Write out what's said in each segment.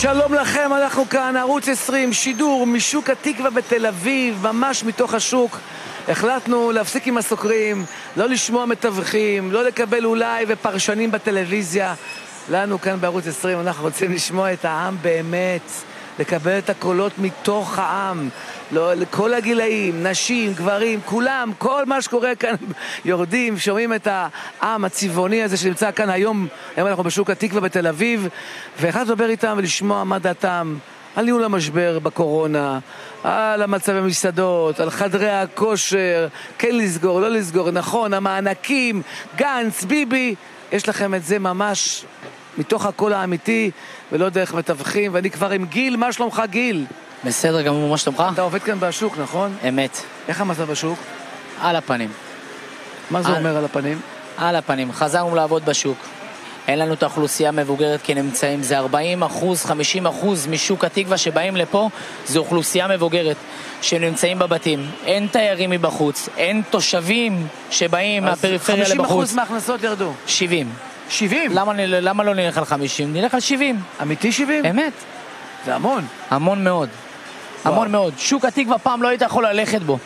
שלום לכם, אנחנו כאן, ערוץ 20, שידור משוק התקווה בתל אביב, ממש מתוך השוק. החלטנו להפסיק עם הסוקרים, לא לשמוע מתווכים, לא לקבל אולי ופרשנים בטלוויזיה. לנו כאן בערוץ 20, אנחנו רוצים לשמוע את העם באמת, לקבל את הקולות מתוך העם. לא, לכל הגילאים, נשים, גברים, כולם, כל מה שקורה כאן, יורדים, שומעים את העם הצבעוני הזה שנמצא כאן היום, היום אנחנו בשוק התקווה בתל אביב, והחלטנו לדבר איתם ולשמוע מה דעתם על ניהול המשבר בקורונה, על המצב במסעדות, על חדרי הכושר, כן לסגור, לא לסגור, נכון, המענקים, גנץ, ביבי, יש לכם את זה ממש מתוך הקול האמיתי ולא דרך מתווכים, ואני כבר עם גיל, מה שלומך גיל? בסדר גמור, מה שלומך? אתה עובד כאן בשוק, נכון? אמת. איך המצב בשוק? על הפנים. מה זה על- אומר על הפנים? על הפנים. חזרנו לעבוד בשוק. אין לנו את האוכלוסייה המבוגרת כי נמצאים, זה 40 אחוז, 50 אחוז משוק התקווה שבאים לפה, זו אוכלוסייה מבוגרת שנמצאים בבתים. אין תיירים מבחוץ, אין תושבים שבאים מהפריפריה אז 50% לבחוץ. מההכנסות ירדו. 70. 70? למה, למה לא נלך על 50? נלך על 70. אמיתי 70? אמת. זה המון. המון מאוד. המון מאוד. שוק התקווה פעם לא היית יכול ללכת בו.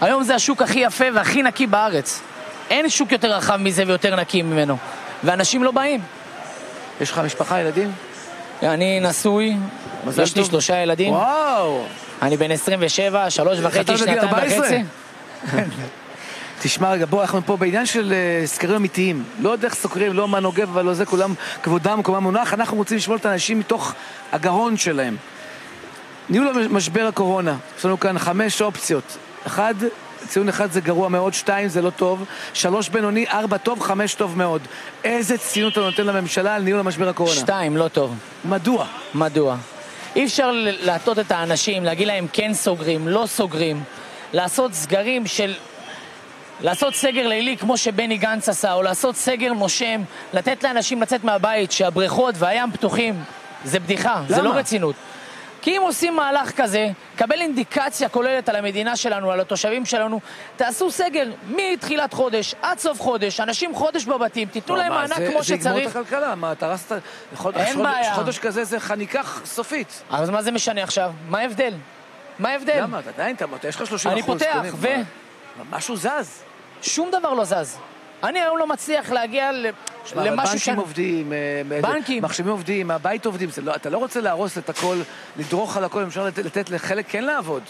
היום זה השוק הכי יפה והכי נקי בארץ. אין שוק יותר רחב מזה ויותר נקי ממנו. ואנשים לא באים. יש לך משפחה, ילדים? אני נשוי, יש לי. שלושה ילדים, וואו! אני בן 27, שלוש וחצי, שנתיים 14? וחצי. תשמע רגע, בוא, אנחנו פה בעניין של אה, סקרים אמיתיים. לא דרך סוקרים, לא מה נוגב אבל לא זה, כולם כבודם במקומם מונח. אנחנו רוצים לשמוע את האנשים מתוך הגרון שלהם. ניהול משבר הקורונה, יש לנו כאן חמש אופציות. אחד, ציון אחד זה גרוע מאוד, שתיים זה לא טוב, שלוש בינוני, ארבע טוב, חמש טוב מאוד. איזה ציון אתה נותן לממשלה על ניהול המשבר הקורונה? שתיים, לא טוב. מדוע? מדוע? אי אפשר להטות את האנשים, להגיד להם כן סוגרים, לא סוגרים, לעשות סגרים של... לעשות סגר לילי כמו שבני גנץ עשה, או לעשות סגר נושם, לתת לאנשים לצאת מהבית, שהבריכות והים פתוחים, זה בדיחה, זה למה? לא רצינות. כי אם עושים מהלך כזה, קבל אינדיקציה כוללת על המדינה שלנו, על התושבים שלנו, תעשו סגר מתחילת חודש עד סוף חודש, אנשים חודש בבתים, תיתנו להם מה, מענק זה- כמו זה יגמור שצריך. את הכלכלה, מה, אתה הרסת... חודש, אין חודש, בעיה. חודש כזה זה חניקה סופית. אז מה זה משנה עכשיו? מה ההבדל? מה ההבדל? למה? אתה עדיין, אתה- יש לך 30 אני אחוז. פותח, קונים. ו- משהו זז. שום דבר לא זז. אני היום לא מצליח להגיע ל- אבל למשהו בנקים ש... עובדים, אה, בנקים. מחשבים עובדים, הבית עובדים, לא, אתה לא רוצה להרוס את הכל, לדרוך על הכל, אפשר לתת, לתת לחלק כן לעבוד.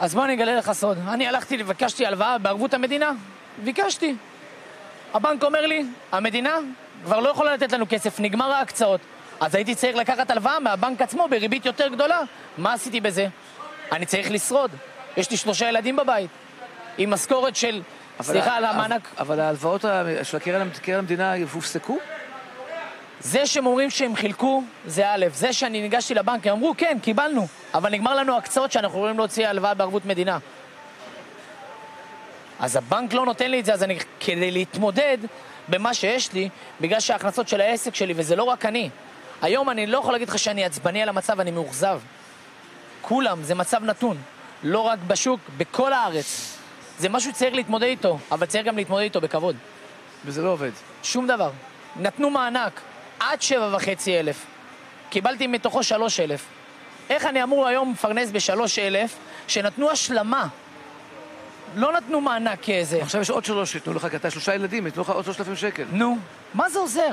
אז בוא אני אגלה לך סוד. אני הלכתי וביקשתי הלוואה בערבות המדינה. ביקשתי. הבנק אומר לי, המדינה כבר לא יכולה לתת לנו כסף, נגמר ההקצאות. אז הייתי צריך לקחת הלוואה מהבנק עצמו בריבית יותר גדולה. מה עשיתי בזה? אני צריך לשרוד. יש לי שלושה ילדים בבית. עם משכורת של, סליחה על המענק, אבל ההלוואות של הקרן קרן המדינה הופסקו? זה שהם אומרים שהם חילקו, זה א', זה שאני ניגשתי לבנק, הם אמרו, כן, קיבלנו, אבל נגמר לנו הקצאות שאנחנו יכולים להוציא הלוואה בערבות מדינה. אז הבנק לא נותן לי את זה, אז אני, כדי להתמודד במה שיש לי, בגלל שההכנסות של העסק שלי, וזה לא רק אני. היום אני לא יכול להגיד לך שאני עצבני על המצב, אני מאוכזב. כולם, זה מצב נתון. לא רק בשוק, בכל הארץ. זה משהו שצריך להתמודד איתו, אבל צריך גם להתמודד איתו בכבוד. וזה לא עובד. שום דבר. נתנו מענק עד שבע וחצי אלף. קיבלתי מתוכו שלוש אלף. איך אני אמור היום לפרנס בשלוש אלף, שנתנו השלמה? לא נתנו מענק כאיזה. עכשיו יש עוד שלוש שייתנו לך, כי אתה שלושה ילדים, ייתנו לך עוד שלושת אלפים שקל. נו, מה זה עוזר?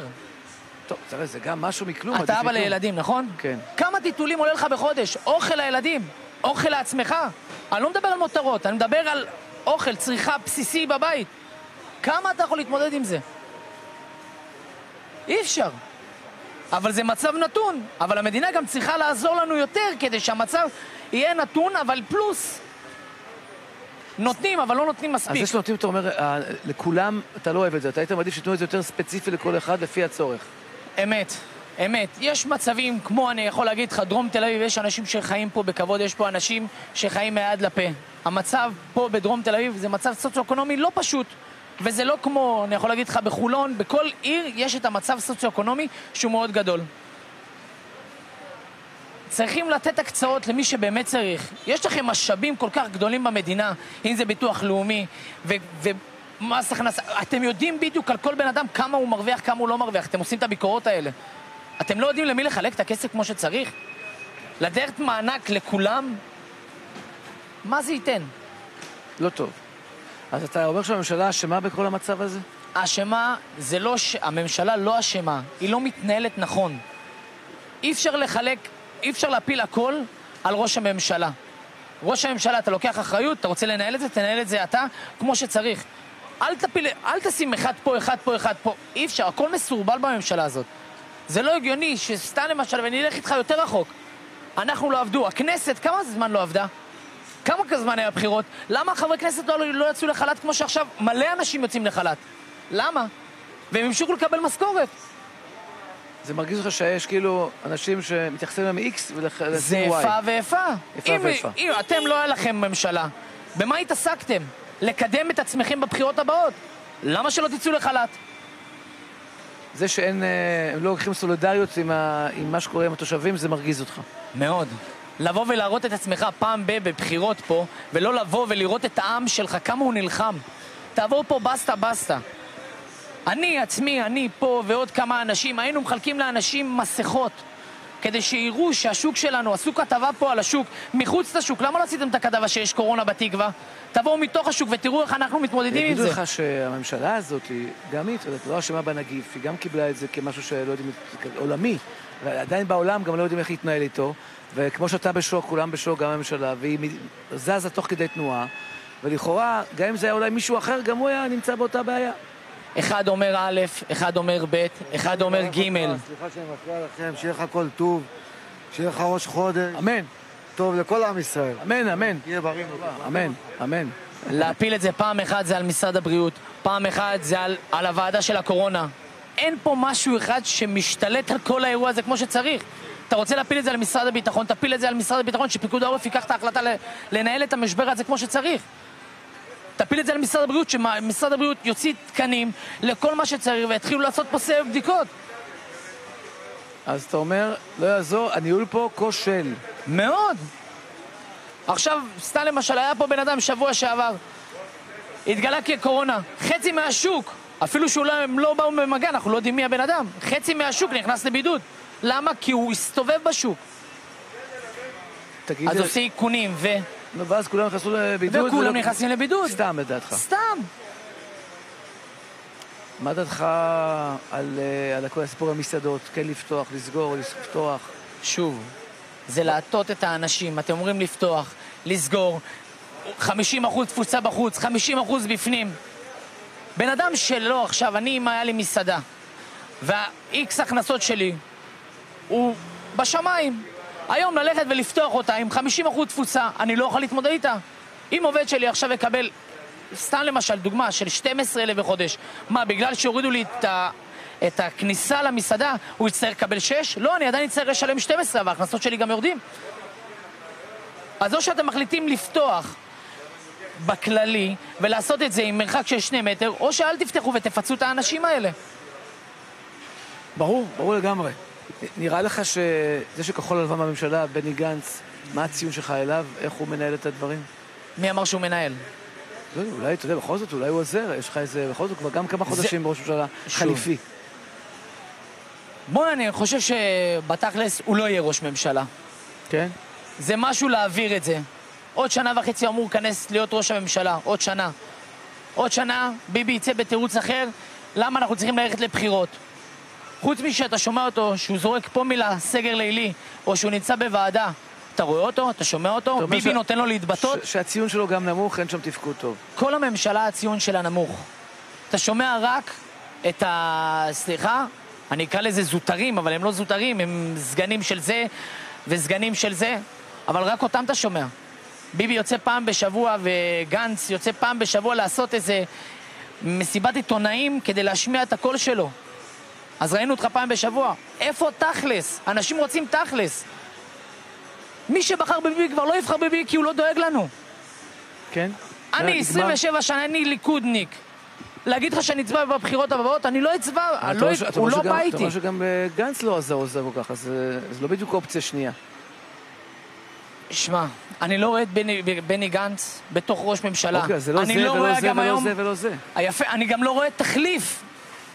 טוב, תראה, זה גם משהו מכלום. אתה אבא. לילדים, נכון? כן. כמה טיטולים עולה לך בחודש? אוכל לילדים, אוכל לעצמך. אני לא מדבר על מותרות, אני מדבר על אוכל, צריכה בסיסי בבית. כמה אתה יכול להתמודד עם זה? אי אפשר. אבל זה מצב נתון. אבל המדינה גם צריכה לעזור לנו יותר כדי שהמצב יהיה נתון, אבל פלוס. נותנים, אבל לא נותנים אז מספיק. זה שנותנים, אתה אומר, אה, לכולם, אתה לא אוהב את זה. אתה היית מעדיף שייתנו את זה יותר ספציפי לכל אחד לפי הצורך. אמת, אמת. יש מצבים, כמו אני יכול להגיד לך, דרום תל אביב, יש אנשים שחיים פה בכבוד, יש פה אנשים שחיים מהיד לפה. המצב פה בדרום תל אביב זה מצב סוציו-אקונומי לא פשוט. וזה לא כמו, אני יכול להגיד לך, בחולון, בכל עיר יש את המצב סוציו-אקונומי שהוא מאוד גדול. צריכים לתת הקצאות למי שבאמת צריך. יש לכם משאבים כל כך גדולים במדינה, אם זה ביטוח לאומי ומס הכנסה. אתם יודעים בדיוק על כל בן אדם כמה הוא מרוויח, כמה הוא לא מרוויח. אתם עושים את הביקורות האלה. אתם לא יודעים למי לחלק את הכסף כמו שצריך? לתת מענק לכולם? מה זה ייתן? לא טוב. אז אתה אומר שהממשלה אשמה בכל המצב הזה? אשמה זה לא ש... הממשלה לא אשמה, היא לא מתנהלת נכון. אי אפשר לחלק, אי אפשר להפיל הכל על ראש הממשלה. ראש הממשלה, אתה לוקח אחריות, אתה רוצה לנהל את זה, תנהל את זה אתה כמו שצריך. אל תפיל, אל תשים אחד פה, אחד פה, אחד פה. אי אפשר, הכל מסורבל בממשלה הזאת. זה לא הגיוני שסתם למשל, ואני אלך איתך יותר רחוק. אנחנו לא עבדו, הכנסת, כמה זמן לא עבדה? כמה זמן היה בחירות? למה חברי כנסת לא, לא יצאו לחל"ת כמו שעכשיו מלא אנשים יוצאים לחל"ת? למה? והם המשיכו לקבל משכורת. זה מרגיז אותך שיש כאילו אנשים שמתייחסים להם X ולשים Y. זה איפה ואיפה. איפה אם, ואיפה. אם אתם לא היה לכם ממשלה, במה התעסקתם? לקדם את עצמכם בבחירות הבאות. למה שלא תצאו לחל"ת? זה שאין, אה, לא לוקחים סולידריות עם, ה, עם מה שקורה עם התושבים, זה מרגיז אותך. מאוד. לבוא ולהראות את עצמך פעם ב- בבחירות פה, ולא לבוא ולראות את העם שלך, כמה הוא נלחם. תעבור פה בסטה בסטה. אני עצמי, אני פה ועוד כמה אנשים, היינו מחלקים לאנשים מסכות. כדי שיראו שהשוק שלנו, עשו כתבה פה על השוק, מחוץ לשוק. למה לא עשיתם את הכתבה שיש קורונה בתקווה? תבואו מתוך השוק ותראו איך אנחנו מתמודדים עם יגידו זה. לך שהממשלה הזאת, היא, גם היא, אתה יודע, לא אשמה בנגיף, היא גם קיבלה את זה כמשהו שלא יודעים, עולמי, ועדיין בעולם גם לא יודעים איך להתנהל איתו, וכמו שאתה בשוק, כולם בשוק, גם הממשלה, והיא זזה תוך כדי תנועה, ולכאורה, גם אם זה היה אולי מישהו אחר, גם הוא היה נמצא באותה בעיה. אחד אומר א', אחד אומר ב', אחד אומר ג'. סליחה שאני מפריע לכם, שיהיה לך כל טוב, שיהיה לך ראש חודש, אמן, טוב לכל עם ישראל. אמן, אמן, יהיה בריא. אמן, אמן. להפיל את זה פעם אחת זה על משרד הבריאות, פעם אחת זה על, על הוועדה של הקורונה. אין פה משהו אחד שמשתלט על כל האירוע הזה כמו שצריך. אתה רוצה להפיל את זה על משרד הביטחון, תפיל את זה על משרד הביטחון, שפיקוד העורף ייקח את ההחלטה לנהל את המשבר הזה כמו שצריך. תפיל את זה על משרד הבריאות, שמשרד הבריאות יוציא תקנים לכל מה שצריך ויתחילו לעשות פה סבב בדיקות. אז אתה אומר, לא יעזור, הניהול פה כושל. מאוד. עכשיו, סתם למשל, היה פה בן אדם שבוע שעבר, התגלה כקורונה, חצי מהשוק, אפילו שהם לא באו במגע, אנחנו לא יודעים מי הבן אדם, חצי מהשוק נכנס לבידוד. למה? כי הוא הסתובב בשוק. תגיד, אז עושה איכונים, ו... ואז כולם נכנסו לבידוד. וכולם נכנסים לבידוד. סתם לדעתך. סתם. מה דעתך על, אה, על כל הסיפור המסעדות? כן לפתוח, לסגור, לפתוח? שוב, זה להטות את האנשים. אתם אומרים לפתוח, לסגור, 50% תפוסה בחוץ, 50% בפנים. בן אדם שלא, עכשיו, אני, אם היה לי מסעדה, וה-X הכנסות שלי הוא בשמיים. היום ללכת ולפתוח אותה עם 50% תפוסה, אני לא יכול להתמודד איתה. אם עובד שלי עכשיו יקבל, סתם למשל, דוגמה של 12,000 בחודש, מה, בגלל שהורידו לי את ה... את הכניסה למסעדה, הוא יצטרך לקבל 6? לא, אני עדיין אצטרך לשלם 12, אבל ההכנסות שלי גם יורדים. אז או שאתם מחליטים לפתוח בכללי ולעשות את זה עם מרחק של שני מטר, או שאל תפתחו ותפצו את האנשים האלה. ברור, ברור לגמרי. נראה לך שזה שכחול לבן בממשלה, בני גנץ, מה הציון שלך אליו? איך הוא מנהל את הדברים? מי אמר שהוא מנהל? לא יודע, אולי, אתה יודע, בכל זאת, אולי הוא עוזר, יש לך איזה, בכל זאת, כבר גם כמה זה- חודשים ראש ממשלה. חליפי. בוא, אני חושב שבתכלס הוא לא יהיה ראש ממשלה. כן? זה משהו להעביר את זה. עוד שנה וחצי אמור להיכנס להיות ראש הממשלה, עוד שנה. עוד שנה ביבי יצא בתירוץ אחר, למה אנחנו צריכים ללכת לבחירות? חוץ משאתה שומע אותו שהוא זורק פה מילה סגר לילי, או שהוא נמצא בוועדה, אתה רואה אותו? אתה שומע אותו? אומר ביבי ש- נותן לו להתבטאות? ש- שהציון שלו גם נמוך, אין שם תפקוד טוב. כל הממשלה הציון שלה נמוך. אתה שומע רק את ה... סליחה? אני אקרא לזה זוטרים, אבל הם לא זוטרים, הם סגנים של זה וסגנים של זה, אבל רק אותם אתה שומע. ביבי יוצא פעם בשבוע וגנץ יוצא פעם בשבוע לעשות איזה מסיבת עיתונאים כדי להשמיע את הקול שלו. אז ראינו אותך פעם בשבוע. איפה תכלס? אנשים רוצים תכלס. מי שבחר בביבי כבר לא יבחר בביבי כי הוא לא דואג לנו. כן? אני נגמר? 27 שנה, אני ליכודניק. להגיד לך שאני אצבע בבחירות הבאות? אני לא אצבע, אתה לא- אתה הוא לא בא אתה איתי. אומר שגם אה, גנץ לא עזר עוזר כל כך, אז אה, זה לא בדיוק אופציה שנייה. שמע, אני לא רואה את בני- בני גנץ בתוך ראש ממשלה. אוקיי, זה לא זה לא ולא זה ולא היום- זה ולא זה. היפה, אני גם לא רואה תחליף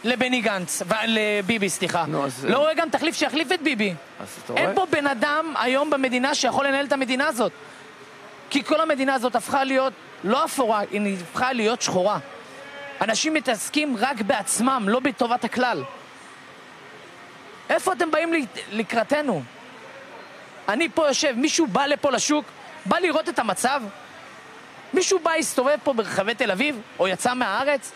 לבני גנץ, ו- לביבי, סליחה. נו, אז- לא רואה גם תחליף שיחליף את ביבי. אז אתה רואה? אין פה בן אדם היום במדינה שיכול לנהל את המדינה הזאת. כי כל המדינה הזאת הפכה להיות לא אפורה, היא הפכה להיות שחורה. אנשים מתעסקים רק בעצמם, לא בטובת הכלל. איפה אתם באים לקראתנו? אני פה יושב, מישהו בא לפה לשוק, בא לראות את המצב? מישהו בא, הסתובב פה ברחבי תל אביב, או יצא מהארץ?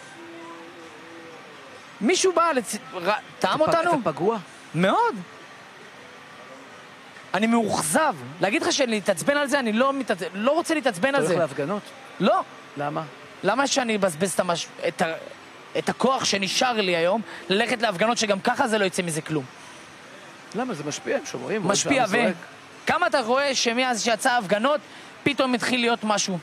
מישהו בא, לצ... ר... טעם אתה אותנו? אתה פגוע? מאוד. אני מאוכזב. להגיד לך שלהתעצבן על זה, אני לא, מתעצ... לא רוצה להתעצבן אתה על הולך זה. להפגנות? לא. למה? למה שאני אבזבז את, המש... את, ה... את הכוח שנשאר לי היום ללכת להפגנות שגם ככה זה לא יצא מזה כלום? למה? זה משפיע, הם שומרים. משפיע ו... כמה אתה רואה שמאז שיצא ההפגנות, פתאום התחיל להיות משהו?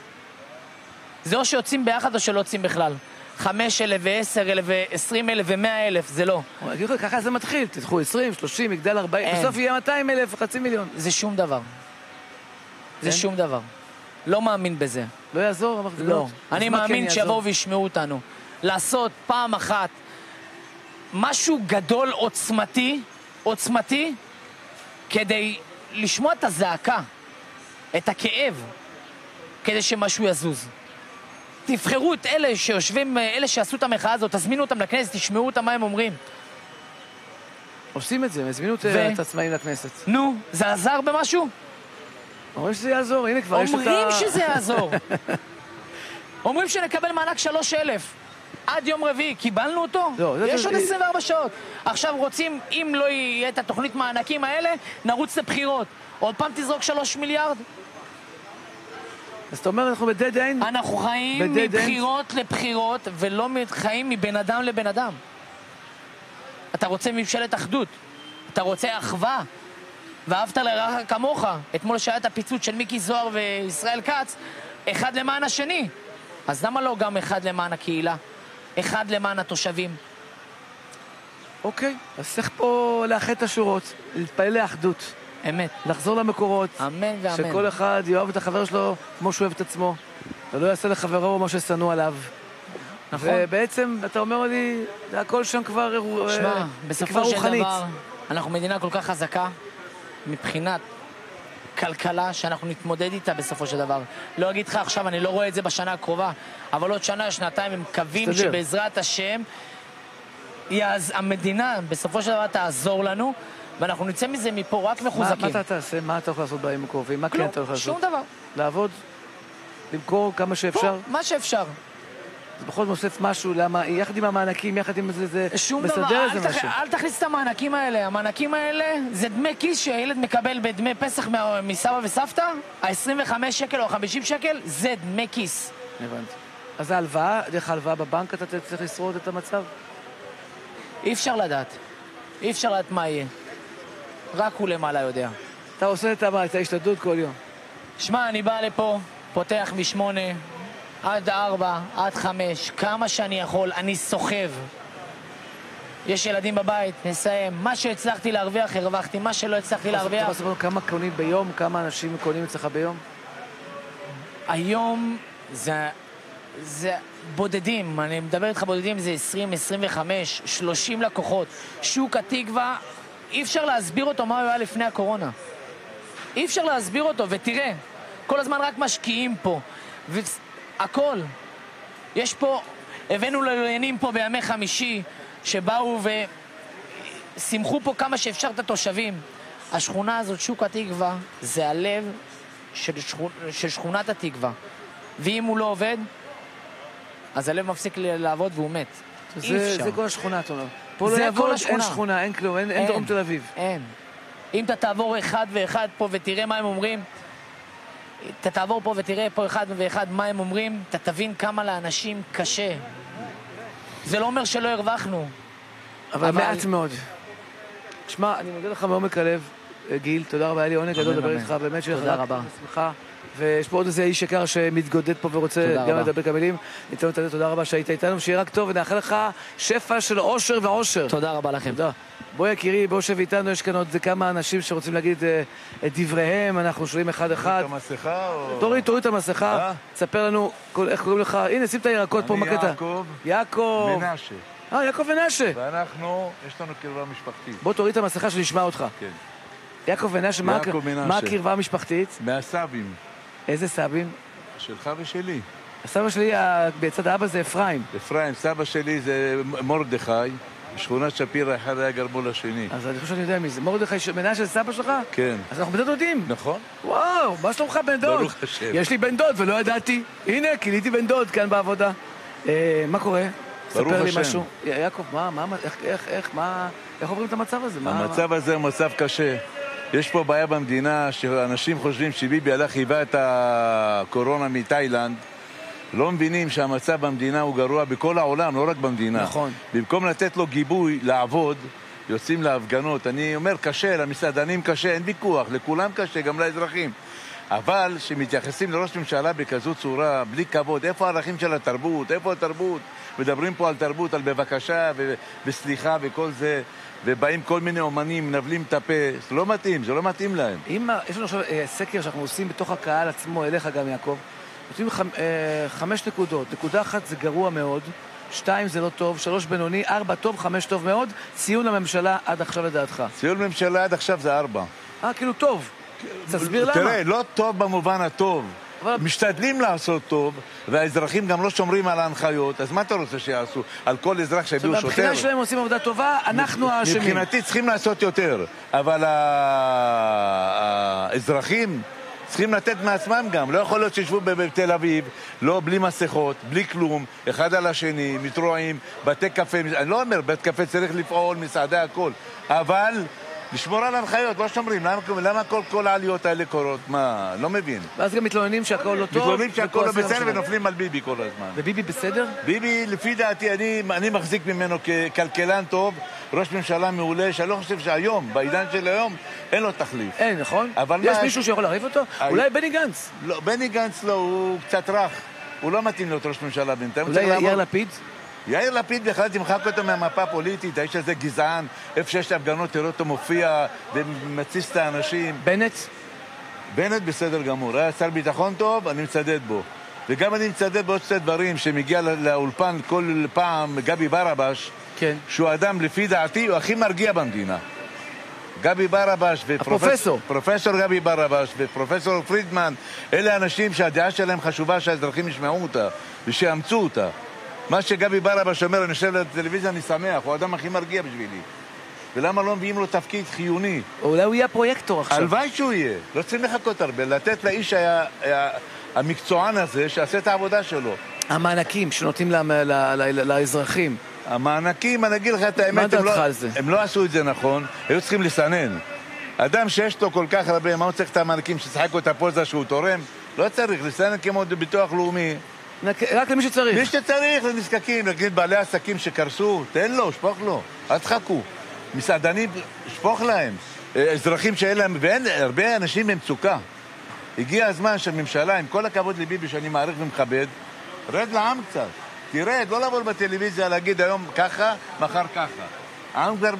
זה או שיוצאים ביחד או שלא יוצאים בכלל. חמש אלף ועשר אלף ועשרים אלף ומאה אלף, זה לא. יגיד לך, ככה זה מתחיל, תדחו 20, 30, יגדל 40, אין. בסוף יהיה 200 אלף, חצי מיליון. זה שום דבר. זה? שום דבר. לא מאמין בזה. לא יעזור המחזנות? לא. אני כן מאמין? שיבואו וישמעו אותנו. לעשות פעם אחת משהו גדול, עוצמתי, עוצמתי, כדי לשמוע את הזעקה, את הכאב, כדי שמשהו יזוז. תבחרו את אלה שיושבים, אלה שעשו את המחאה הזאת, תזמינו אותם לכנסת, תשמעו אותם מה הם אומרים. עושים את זה, הזמינו את ו- את העצמאים לכנסת. נו, זה עזר במשהו? אומרים שזה יעזור, הנה כבר יש את ה... אומרים שזה יעזור. אומרים שנקבל מענק שלוש אלף. עד יום רביעי, קיבלנו אותו? לא, יש עוד 24 שעות. עכשיו רוצים, אם לא יהיה את התוכנית מענקים האלה, נרוץ לבחירות. עוד פעם תזרוק שלוש מיליארד? אז אתה אומר, אנחנו ב-dead end? אנחנו חיים ב-dead end? מבחירות לבחירות, ולא חיים מבן אדם לבן אדם. אתה רוצה ממשלת אחדות, אתה רוצה אחווה, ואהבת לרעך כמוך. אתמול שהיה את הפיצוץ של מיקי זוהר וישראל כץ, אחד למען השני. אז למה לא גם אחד למען הקהילה? אחד למען התושבים. אוקיי, אז צריך פה לאחד את השורות, להתפלל לאחדות, אמת. לחזור למקורות. אמן ואמן. שכל אחד יאהב את החבר שלו כמו שהוא אוהב את עצמו, ולא יעשה לחברו מה ששנוא עליו. נכון. ובעצם, אתה אומר לי, זה הכל שם כבר... אה, שמע, כבר בסופו של רוחנית. דבר, אנחנו מדינה כל כך חזקה מבחינת כלכלה שאנחנו נתמודד איתה בסופו של דבר. לא אגיד לך עכשיו, אני לא רואה את זה בשנה הקרובה, אבל עוד שנה, שנתיים, הם מקווים. שבעזרת השם, יעז, המדינה בסופו של דבר תעזור לנו, ואנחנו נצא מזה מפה רק מה, מחוזקים. מה אתה תעשה? מה אתה הולך לעשות בימים הקרובים? מה כן אתה הולך לעשות? שום דבר. לעבוד? למכור כמה שאפשר? פה, מה שאפשר. זה בכל זאת מוסיף משהו, למה? יחד עם המענקים, יחד עם זה, זה שום דבר, מסדר אל, איזה. משהו. אל תכניס את המענקים האלה. המענקים האלה זה דמי כיס שהילד מקבל בדמי פסח מה- מסבא וסבתא. ה-25 שקל או ה-50 שקל זה דמי כיס. הבנתי. אז ההלוואה, דרך ההלוואה בבנק אתה צריך לשרוד את המצב? אי אפשר לדעת. אי אפשר לדעת מה יהיה. רק הוא למעלה יודע. אתה עושה את ההשתדלות כל יום. שמע, אני בא לפה, פותח משמונה עד ארבע, עד חמש, כמה שאני יכול, אני סוחב. יש ילדים בבית, נסיים. מה שהצלחתי להרוויח, הרווחתי. מה שלא הצלחתי אתה להרוויח, לספר לנו כמה קונים ביום? כמה אנשים קונים אצלך ביום? היום זה, זה בודדים, אני מדבר איתך בודדים, זה 20, 25, 30 לקוחות. שוק התקווה, אי אפשר להסביר אותו מה הוא היה לפני הקורונה. אי אפשר להסביר אותו, ותראה, כל הזמן רק משקיעים פה. והכל. יש פה, הבאנו לוליינים פה בימי חמישי, שבאו ושימחו פה כמה שאפשר את התושבים. השכונה הזאת, שוק התקווה, זה הלב של, שכונ... של שכונת התקווה. ואם הוא לא עובד, אז הלב מפסיק לעבוד והוא מת. אי זה, אפשר. זה כל השכונה, אתה אומר. פה לא יעבוד, אין. שכונה, אין כלום, אין, אין דרום תל אביב. אין. אם אתה תעבור אחד ואחד פה ותראה מה הם אומרים, אתה תעבור פה ותראה פה אחד ואחד מה הם אומרים, אתה תבין כמה לאנשים קשה. זה לא אומר שלא הרווחנו. אבל, אבל- מעט מאוד. שמע, אני מודה לך מעומק הלב, אה, גיל, תודה רבה, היה לי עונג גדול לדבר. איתך, באמת שיהיה לך תודה רק רבה. ויש פה עוד איזה איש יקר שמתגודד פה ורוצה גם רבה. לדבר כמה מילים. ניתן לו תודה רבה שהיית איתנו, שיהיה רק טוב, ונאחל לך שפע של אושר ועושר. תודה רבה לכם. תודה. בוא יקירי, בוא שב איתנו, יש כאן עוד כמה אנשים שרוצים להגיד אה, את דבריהם, אנחנו שואלים אחד-אחד. את המסכה או... תוריד, תוריד את המסכה, אה? תספר לנו כל- איך קוראים לך, הנה שים את הירקות פה, אני מה הקטע? יעקב יעקב, מנשה. אה, יעקב מנשה. ואנחנו, יש לנו קרבה משפחתית. בוא תוריד את המסכה שנשמע אותך. כן. יעקב מנשה. מה הקרבה המשפחתית? מהסבים, איזה סבים? שלך ושלי. הסבא שלי, בצד האבא זה אפרים. אפרים, סבא שלי זה מרדכי, בשכונת שפירא אחד היה גרמול השני. אז אני חושב שאני יודע מי זה. מרדכי ש- מנשה זה סבא שלך? כן. אז אנחנו בני דודים. נכון? וואו, מה שלומך בן דוד? ברוך השם. יש לי בן דוד ולא ידעתי. הנה, גיליתי בן דוד כאן בעבודה. אה, מה קורה? ברוך ספר לי השם. משהו. יעקב, מה, מה, איך, איך, איך, מה, איך עוברים את המצב הזה? מה- המצב הזה הוא מצב קשה. יש פה בעיה במדינה שאנשים חושבים שביבי הלך היווה את הקורונה מתאילנד. לא מבינים שהמצב במדינה הוא גרוע בכל העולם, לא רק במדינה. נכון. במקום לתת לו גיבוי לעבוד, יוצאים להפגנות. אני אומר, קשה, למסעדנים קשה, אין ויכוח, לכולם קשה, גם לאזרחים. אבל כשמתייחסים לראש ממשלה בכזו צורה, בלי כבוד, איפה הערכים של התרבות? איפה התרבות? מדברים פה על תרבות, על בבקשה ו- וסליחה וכל זה, ובאים כל מיני אומנים, מנבלים את הפה. זה לא מתאים, זה לא מתאים להם. אם יש לנו עכשיו אה, סקר שאנחנו עושים בתוך הקהל עצמו, אליך גם יעקב, נותנים חמ, אה, חמש נקודות. נקודה אחת זה גרוע מאוד, שתיים זה לא טוב, שלוש בינוני, ארבע טוב, חמש טוב מאוד. ציון לממשלה עד עכשיו לדעתך. ציון ממשלה עד עכשיו זה ארבע. אה, כאילו טוב. תסביר למה. תראה, לא טוב במובן הטוב. אבל- משתדלים לעשות טוב, והאזרחים גם לא שומרים על ההנחיות, אז מה אתה רוצה שיעשו? על כל אזרח שיביאו שוטר? מבחינה שלהם עושים עבודה טובה, אנחנו האשמים. מבחינתי צריכים לעשות יותר, אבל האזרחים צריכים לתת מעצמם גם. לא יכול להיות שישבו בתל אביב, לא, בלי מסכות, בלי כלום, אחד על השני, מתרועעים, בתי קפה, אני לא אומר, בית קפה צריך לפעול, מסעדה, הכל, אבל לשמור על הנחיות, לא שומרים. למה, למה כל, כל העליות האלה קורות? מה, לא מבין. ואז גם מתלוננים שהכל לא טוב. מתלוננים שהכל לא בסדר. ונופלים על ביבי כל הזמן. וביבי בסדר? ביבי, לפי דעתי, אני, אני מחזיק ממנו ככלכלן טוב, ראש ממשלה מעולה, שאני לא חושב שהיום, בעידן של היום, אין לו תחליף. אין, נכון? אבל יש מה- מישהו שיכול להחליף אותו? הי- אולי בני גנץ. לא, בני גנץ לא, הוא קצת רך. הוא לא מתאים להיות ראש ממשלה בינתיים. אולי יאיר לעבור- לפיד? יאיר לפיד בכלל תמחק אותו מהמפה הפוליטית, האיש הזה גזען, איפה שיש הפגנות תראה אותו מופיע ומתסיס את האנשים. בנט? בנט בסדר גמור, היה שר ביטחון טוב, אני מצדד בו. וגם אני מצדד בעוד שתי דברים, שמגיע לא- לאולפן כל פעם גבי ברבש, כן. שהוא אדם, לפי דעתי, הוא הכי מרגיע במדינה. גבי ברבש הפרופסור. פרופסור גבי ברבש ופרופסור פרידמן, אלה אנשים שהדעה שלהם חשובה שהאזרחים ישמעו אותה ושיאמצו אותה. מה שגבי ברבש אומר, אני יושב לטלוויזיה, אני שמח, הוא האדם הכי מרגיע בשבילי. ולמה לא מביאים לו תפקיד חיוני? אולי הוא יהיה הפרויקטור עכשיו. הלוואי שהוא יהיה, לא צריכים לחכות הרבה, לתת לאיש ה- ה- המקצוען הזה שיעשה את העבודה שלו. המענקים שנותנים ל- ל- ל- לאזרחים. המענקים, אני אגיד לך את האמת, מה הם דעתך לא, על זה? הם לא עשו את זה נכון, היו צריכים לסנן. אדם שיש לו כל כך הרבה, מה הוא צריך את המענקים, שישחק את הפוזה שהוא תורם? לא צריך, לסנן כמו ביטוח לאומי. רק- למי שצריך. מי שצריך לנזקקים, נגיד בעלי עסקים שקרסו, תן לו, שפוך לו, אל תחכו. מסעדנים, שפוך להם. אה, אזרחים שאין להם, ואין, הרבה אנשים במצוקה. הגיע הזמן שהממשלה, עם כל הכבוד לביבי שאני מעריך ומכבד, רד לעם קצת. תרד, לא לעבור בטלוויזיה להגיד היום ככה, מחר ככה. העם כבר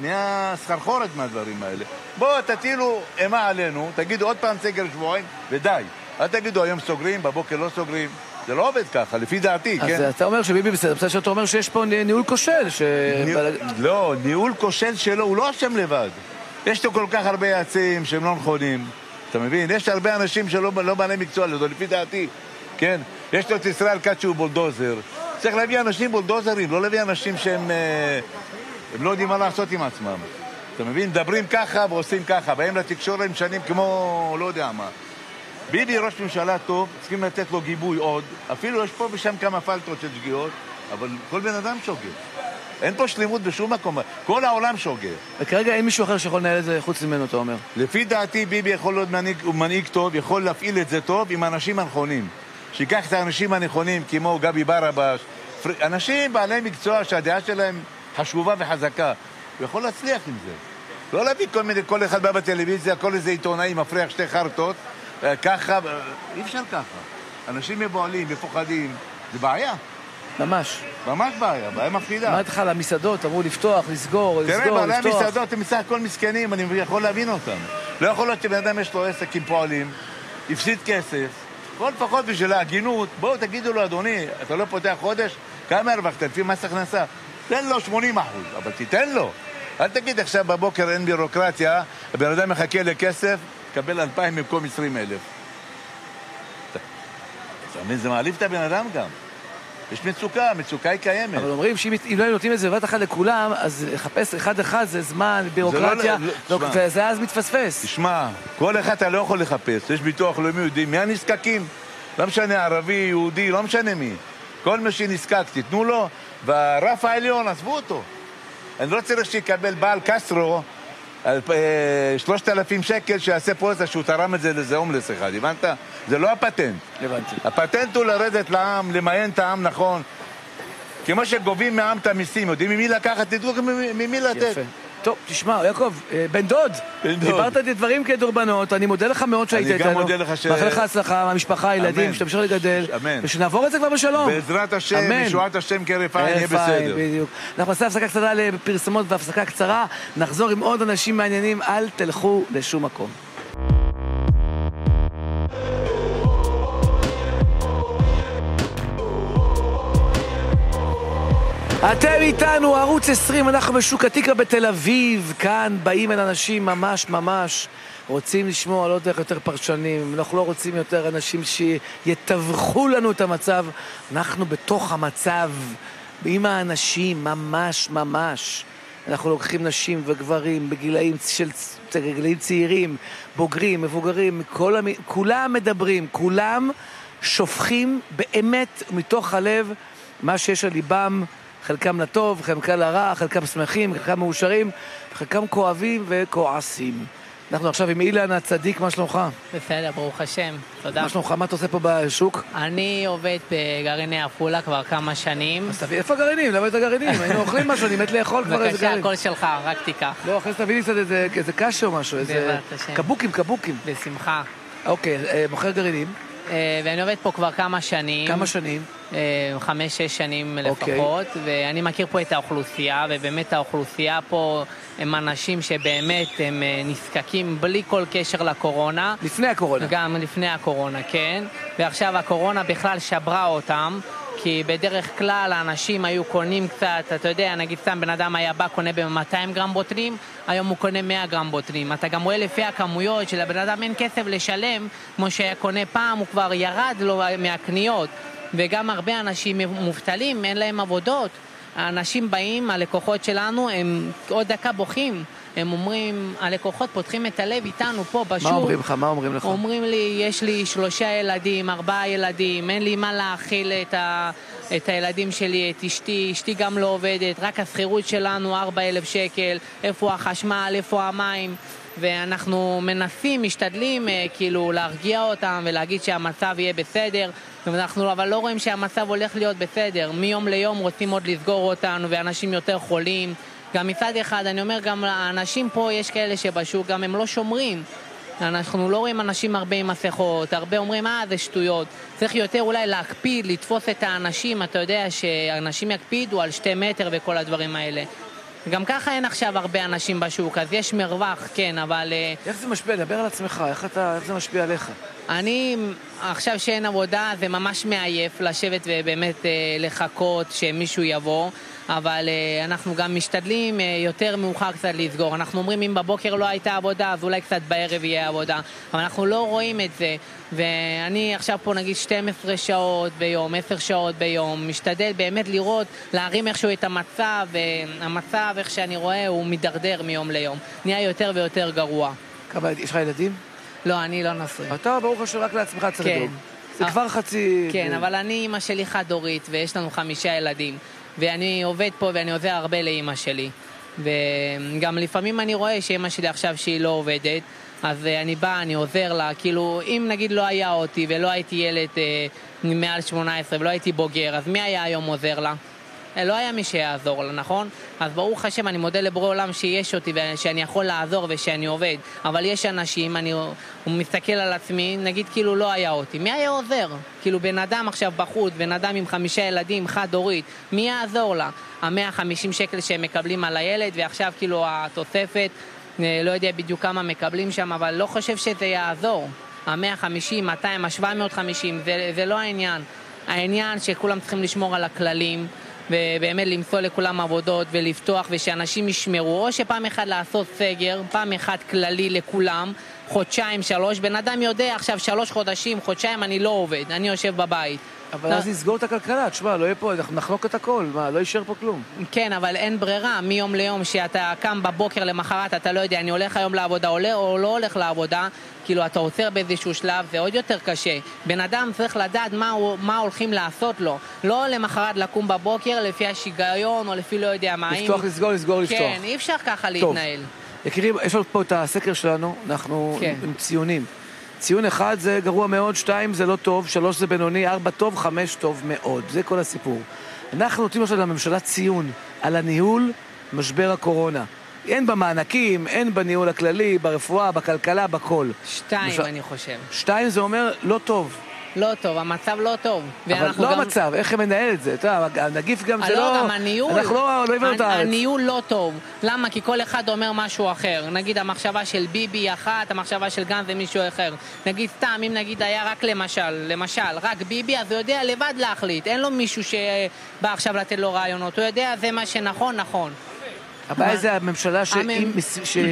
נהיה סחרחורת מהדברים האלה. בואו, תטילו אימה עלינו, תגידו עוד פעם סגר שבועיים, ודי. אל תגידו היום סוגרים, בבוקר לא סוגרים. זה לא עובד ככה, לפי דעתי, אז כן? אתה אומר שביבי בסדר, בסדר שאתה אומר שיש פה ני- ניהול כושל, ש... ניהול- לא, ניהול כושל שלו, הוא לא אשם לבד. יש לו כל כך הרבה יועצים שהם לא נכונים, אתה מבין? יש הרבה אנשים שלא לא בעלי מקצוע, לא, לפי דעתי, כן? יש לו את ישראל כץ שהוא בולדוזר. צריך להביא אנשים בולדוזרים, לא להביא אנשים שהם אה, הם לא יודעים מה לעשות עם עצמם. אתה מבין? מדברים ככה ועושים ככה, באים לתקשורת משנים כמו לא יודע מה. ביבי ראש ממשלה טוב, צריכים לתת לו גיבוי עוד. אפילו יש פה ושם כמה פלטות של שגיאות, אבל כל בן אדם שוגה. אין פה שלמות בשום מקום, כל העולם שוגה. וכרגע אין מישהו אחר שיכול לנהל את זה חוץ ממנו, אתה אומר. לפי דעתי ביבי יכול להיות מנהיג, מנהיג טוב, יכול להפעיל את זה טוב עם האנשים הנכונים. שיקח את האנשים הנכונים כמו גבי ברבש. אנשים בעלי מקצוע שהדעה שלהם חשובה וחזקה. הוא יכול להצליח עם זה. לא להביא כל מיני, כל אחד בא בטלוויזיה, כל איזה עיתונאי מפריח שתי חרטות, ככה, אה, אי אפשר ככה. אנשים מבוהלים, מפוחדים, זה בעיה, ממש. ממש בעיה, בעיה מפחידה. אמרתי לך על המסעדות, אמרו לפתוח, לסגור, תראה, לסגור, בעלי לפתוח. המסעדות הם בסך הכל מסכנים, אני יכול להבין אותם. לא יכול להיות שבן אדם יש לו עסק עם פועלים, הפסיד כסף, בוא לפחות בשביל ההגינות, בואו תגידו לו, אדוני, אתה לא פותח חודש, כמה הרווחת? לפי מס הכנסה. תן לו 80 אחוז, אבל תיתן לו. אל תגיד עכשיו בבוקר אין בירוקרטיה, הבן אדם מחכה לכסף, קבל 2,000 במקום 20 אלף. אתה אתה מבין, זה מעליב את הבן אדם גם. יש מצוקה, מצוקה היא קיימת. אבל אומרים שאם אם לא היו נותנים את זה בבת אחת לכולם, אז לחפש אחד-אחד זה זמן, בירוקרטיה, לא- לא-. וזה אז מתפספס. תשמע, כל אחד אתה לא יכול לחפש, יש ביטוח לאומי יודעים מי הנזקקים. לא משנה ערבי, יהודי, לא משנה מי. כל מי שנזקק, תיתנו לו, והרף העליון, עזבו אותו. אני לא צריך שיקבל בעל קסטרו אה, 3,000 שקל שיעשה פוסטה שהוא תרם את זה לאיזה הומלס אחד, הבנת? זה לא הפטנט. הבנתי. הפטנט הוא לרדת לעם, למיין את העם נכון. כמו שגובים מהעם את המיסים, יודעים ממי לקחת, תדעו ממי לתת. יפה. טוב, תשמע, יעקב, אה, בן דוד, בן דוד. דיברת איתי דברים כדורבנות, אני מודה לך מאוד שהיית אני איתנו. גם מודה לך ש- מאחל לך הצלחה, המשפחה, הילדים. שתמשיך לגדל, אמן. ושנעבור את זה כבר בשלום. בעזרת השם, אמן. ישועת השם כהרף עין, יהיה בסדר. בדיוק. אנחנו נעשה הפסקה קצרה לפרסומות והפסקה קצרה, נחזור עם עוד אנשים מעניינים, אל תלכו לשום מקום. אתם איתנו, ערוץ 20, אנחנו בשוק התקווה בתל אביב, כאן באים אל אנשים ממש ממש רוצים לשמוע לא דרך יותר פרשנים, אנחנו לא רוצים יותר אנשים שיתווכו לנו את המצב, אנחנו בתוך המצב, עם האנשים, ממש ממש. אנחנו לוקחים נשים וגברים בגילאים של בגילאים צעירים, בוגרים, מבוגרים, מכל המ... כולם מדברים, כולם שופכים באמת מתוך הלב מה שיש על ליבם, חלקם לטוב, חלקם לרע, חלקם שמחים, חלקם מאושרים, חלקם כואבים וכועסים. אנחנו עכשיו עם אילן הצדיק, מה שלומך? בסדר, ברוך השם, תודה. מה שלומך? מה אתה עושה פה בשוק? אני עובד בגרעיני עפולה כבר כמה שנים. אז תביא, איפה הגרעינים? למה את הגרעינים? היינו אוכלים משהו, אני מת לאכול כבר איזה בבקשה, גרעין. הכל שלך, רק תיקח. לא, אחרי זה תביא לי קצת איזה, קשה או משהו, איזה... בעזרת השם. קבוקים, קבוקים. בשמחה. אוקיי, אה, מוכר גרעינים, ואני עובד פה כבר כמה שנים. כמה שנים? אה, חמש-שש שנים אוקיי. לפחות, ואני מכיר פה את האוכלוסייה, ובאמת האוכלוסייה פה הם אנשים שבאמת הם אה, נזקקים בלי כל קשר לקורונה. לפני הקורונה. גם לפני הקורונה, כן. ועכשיו הקורונה בכלל שברה אותם, כי בדרך כלל האנשים היו קונים קצת, אתה יודע, נגיד סתם בן אדם היה בא, קונה ב-200 גרם בוטנים, היום הוא קונה 100 גרם בוטנים. אתה גם רואה לפי הכמויות שלבן אדם אין כסף לשלם, כמו שהיה קונה פעם, הוא כבר ירד לו מהקניות. וגם הרבה אנשים מובטלים, אין להם עבודות. האנשים באים, הלקוחות שלנו, הם עוד דקה בוכים. הם אומרים, הלקוחות פותחים את הלב איתנו פה בשוק. מה אומרים לך? מה אומרים לך? אומרים לי, יש לי שלושה ילדים, ארבעה ילדים, אין לי מה להאכיל את, ה, את הילדים שלי, את אשתי, אשתי גם לא עובדת, רק השכירות שלנו ארבע אלף שקל, איפה החשמל, איפה המים, ואנחנו מנסים, משתדלים אה, כאילו להרגיע אותם ולהגיד שהמצב יהיה בסדר, ואנחנו אבל לא רואים שהמצב הולך להיות בסדר, מיום ליום רוצים עוד לסגור אותנו ואנשים יותר חולים. גם מצד אחד, אני אומר, גם האנשים פה, יש כאלה שבשוק, גם הם לא שומרים. אנחנו לא רואים אנשים הרבה עם מסכות, הרבה אומרים, אה, זה שטויות. צריך יותר אולי להקפיד, לתפוס את האנשים, אתה יודע, שאנשים יקפידו על שתי מטר וכל הדברים האלה. גם ככה אין עכשיו הרבה אנשים בשוק, אז יש מרווח, כן, אבל אה, איך זה משפיע? דבר על עצמך, איך, אתה, איך זה משפיע עליך? אני, עכשיו שאין עבודה, זה ממש מעייף לשבת ובאמת אה, לחכות שמישהו יבוא, אבל אה, אנחנו גם משתדלים אה, יותר מאוחר קצת לסגור. אנחנו אומרים, אם בבוקר לא הייתה עבודה, אז אולי קצת בערב יהיה עבודה, אבל אנחנו לא רואים את זה. ואני עכשיו פה נגיד 12 שעות ביום, 10 שעות ביום, משתדל באמת לראות, להרים איכשהו את המצב, והמצב, איך שאני רואה, הוא מידרדר מיום ליום. נהיה יותר ויותר גרוע. כמה, יש לך ילדים? לא, אני לא נשוי. אתה ברוך השם רק לעצמך צריך כן. לדאוג. זה אה, כבר חצי... כן, אבל אני אימא שלי חד-הורית, ויש לנו חמישה ילדים. ואני עובד פה ואני עוזר הרבה לאימא שלי. וגם לפעמים אני רואה שאימא שלי עכשיו שהיא לא עובדת, אז אה, אני בא, אני עוזר לה, כאילו, אם נגיד לא היה אותי ולא הייתי ילד אה, מעל 18 ולא הייתי בוגר, אז מי היה היום עוזר לה? אה, לא היה מי שיעזור לה, נכון? אז ברוך השם, אני מודה לבורא עולם שיש אותי ושאני יכול לעזור ושאני עובד. אבל יש אנשים, אני מסתכל על עצמי, נגיד כאילו לא היה אותי. מי היה עוזר? כאילו בן אדם עכשיו בחוץ, בן אדם עם חמישה ילדים, חד-הורית, מי יעזור לה? המאה חמישים שקל שהם מקבלים על הילד, ועכשיו כאילו התוספת, אה, לא יודע בדיוק כמה מקבלים שם, אבל לא חושב שזה יעזור. המאה חמישים, 200, ה-750, זה, זה לא העניין. העניין שכולם צריכים לשמור על הכללים. ובאמת למצוא לכולם עבודות ולפתוח ושאנשים ישמרו, או שפעם אחת לעשות סגר, פעם אחת כללי לכולם, חודשיים, שלוש, בן אדם יודע עכשיו שלוש חודשים, חודשיים אני לא עובד, אני יושב בבית. אבל. אז נסגור את הכלכלה, תשמע, לא יהיה פה, אנחנו נחנוק את הכל, מה, לא יישאר פה כלום. כן, אבל אין ברירה, מיום ליום שאתה קם בבוקר למחרת, אתה לא יודע, אני הולך היום לעבודה, עולה או לא הולך לעבודה, כאילו אתה עוצר באיזשהו שלב, זה עוד יותר קשה. בן אדם צריך לדעת מה, הוא- מה הולכים לעשות לו. לא למחרת לקום בבוקר לפי השיגיון, או לפי לא יודע מה. לפתוח, לסגור, לסגור, לפתוח. כן, אי אפשר ככה טוב. להתנהל. יקירי, יש לנו פה את הסקר שלנו, אנחנו כן. עם ציונים. ציון אחד זה גרוע מאוד, שתיים זה לא טוב, שלוש זה בינוני, ארבע טוב, חמש טוב מאוד. זה כל הסיפור. אנחנו נותנים עכשיו לממשלה ציון על הניהול משבר הקורונה. אין במענקים, אין בניהול הכללי, ברפואה, בכלכלה, בכל. שתיים, למשל- אני חושב. שתיים זה אומר לא טוב. לא טוב, המצב לא טוב. אבל לא גם- המצב, איך הם מנהל את זה. אתה יודע, הנגיף גם זה לא, לא... גם הניהול. אנחנו לא לא הבאנו את הארץ. הניהול לא טוב. למה? כי כל אחד אומר משהו אחר. נגיד המחשבה של ביבי היא אחת, המחשבה של גנץ זה מישהו אחר. נגיד סתם, אם נגיד היה רק למשל, למשל, רק ביבי, אז הוא יודע לבד להחליט. אין לו מישהו שבא עכשיו לתת לו רעיונות. הוא יודע, זה מה שנכון, נכון. הבעיה זה הממשלה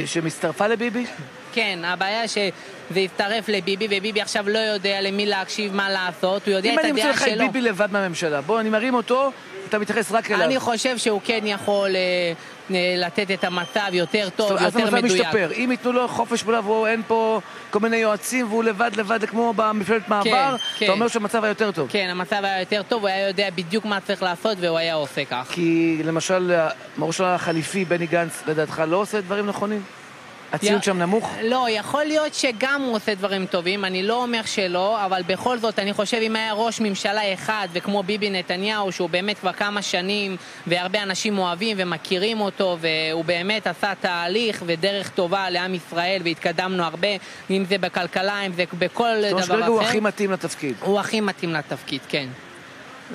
שמצטרפה לביבי? כן, הבעיה שזה יצטרף לביבי, וביבי עכשיו לא יודע למי להקשיב, מה לעשות, הוא יודע אם את אני מוצא הדעה לך את שלו. ביבי לבד מהממשלה, בוא, אני מרים אותו, אתה מתייחס רק אליו. אני חושב שהוא כן יכול אה, אה, לתת את המצב יותר טוב, אז יותר המצב מדויק. משתפר. אם ייתנו לו חופש פעולה והוא אין פה כל מיני יועצים והוא לבד לבד כמו במפלגת מעבר, כן. אתה אומר שהמצב היה יותר טוב. כן, המצב היה יותר טוב, הוא היה יודע בדיוק מה צריך לעשות והוא היה עושה כך. כי למשל, ראש הממשלה החליפי, בני גנץ, לדעתך, לא עושה דברים נכונים? הציון יא- שם נמוך? לא, יכול להיות שגם הוא עושה דברים טובים, אני לא אומר שלא, אבל בכל זאת, אני חושב אם היה ראש ממשלה אחד, וכמו ביבי נתניהו, שהוא באמת כבר כמה שנים, והרבה אנשים אוהבים ומכירים אותו, והוא באמת עשה תהליך ודרך טובה לעם ישראל, והתקדמנו הרבה, אם זה בכלכלה, אם זה בכל זאת אומרת דבר שכרגע הוא אחר. הכי מתאים לתפקיד. הוא הכי מתאים לתפקיד, כן.